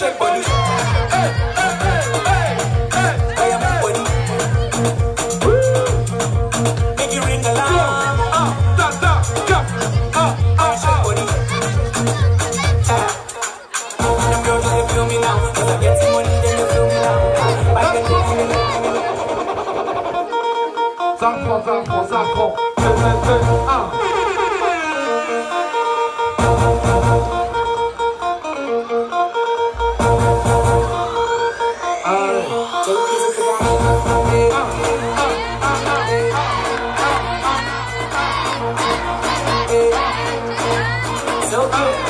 check, buddy. Hey. Zampo, zampo, So good.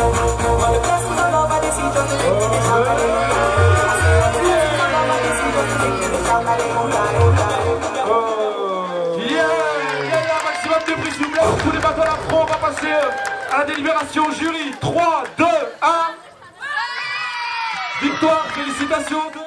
à délibération jury. 3, 2, 1. Victoire, félicitations.